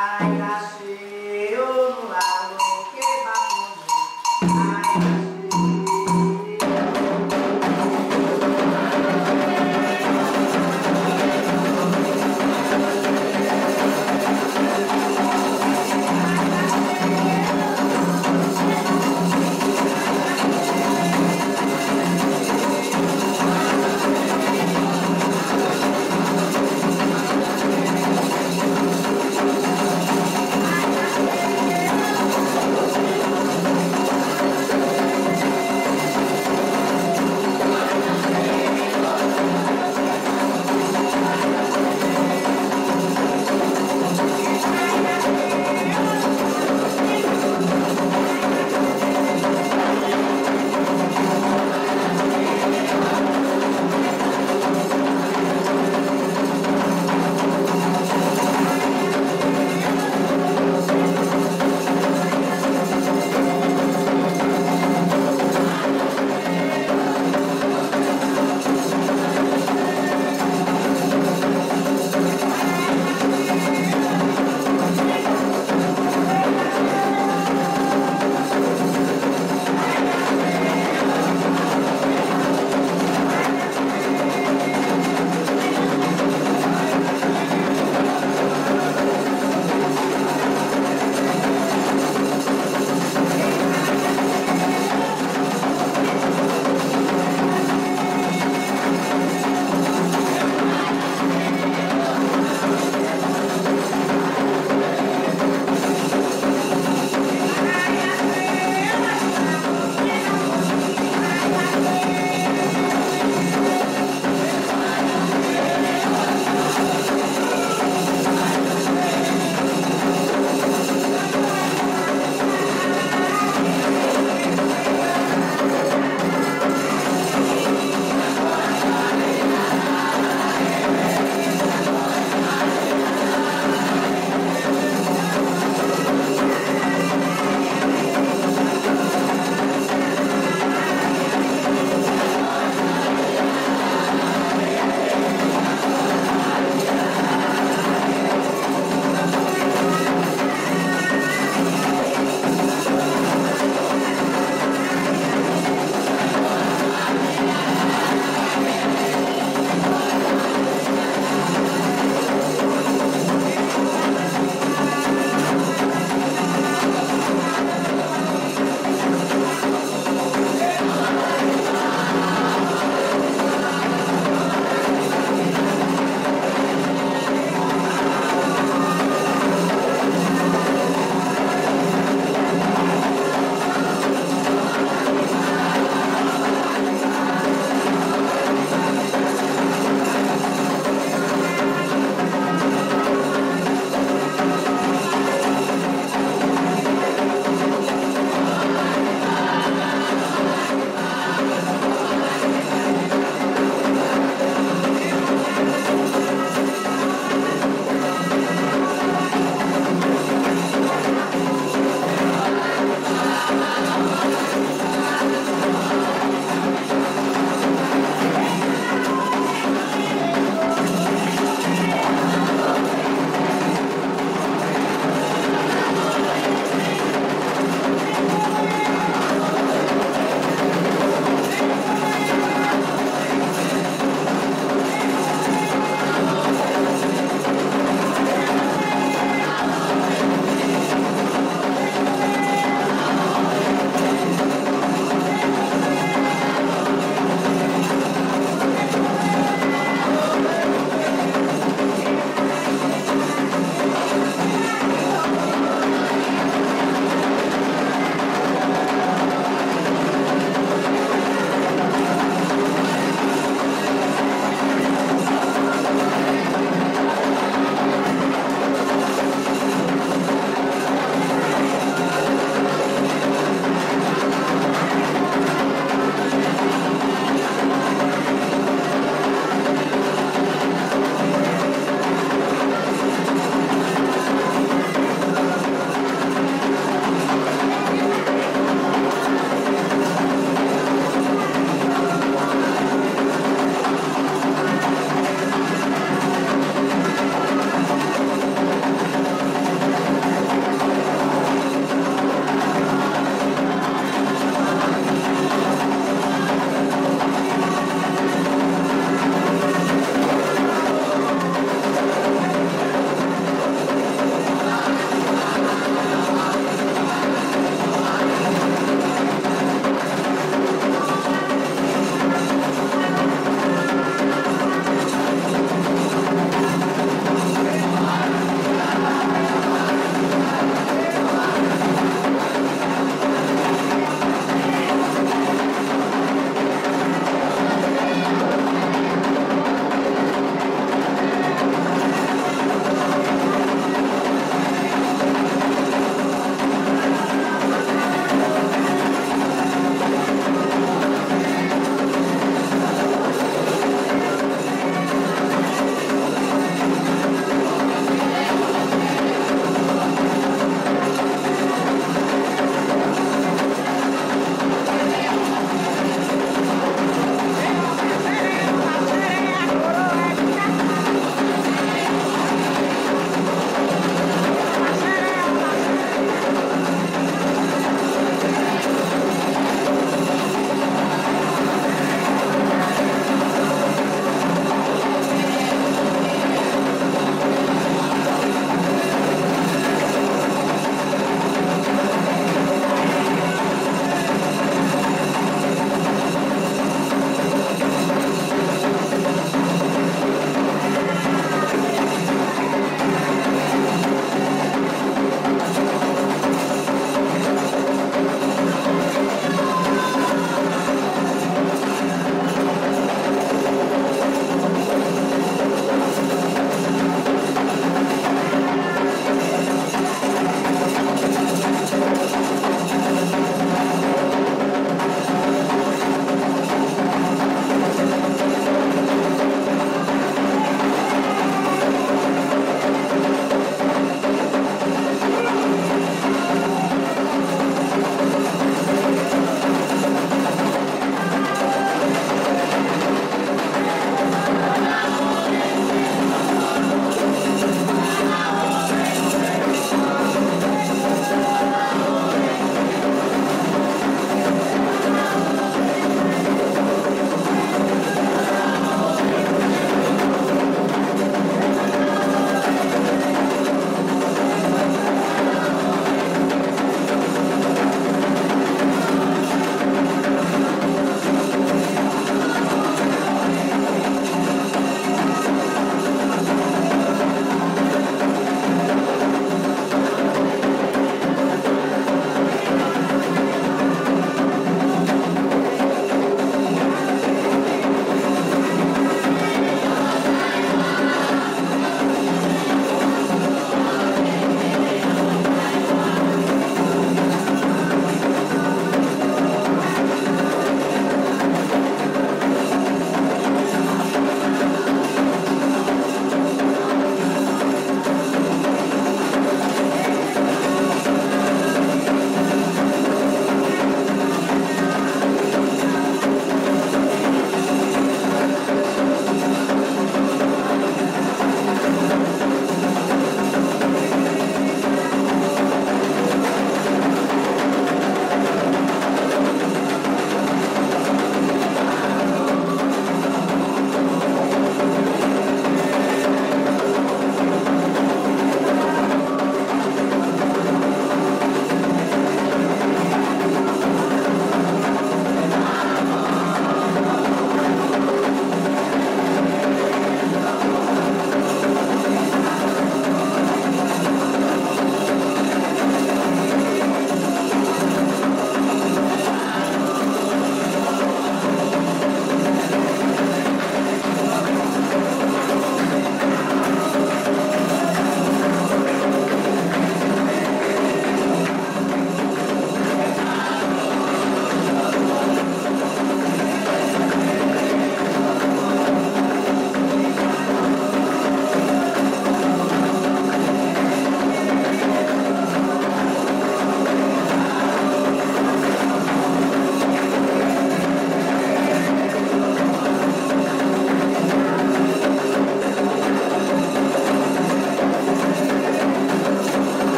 I got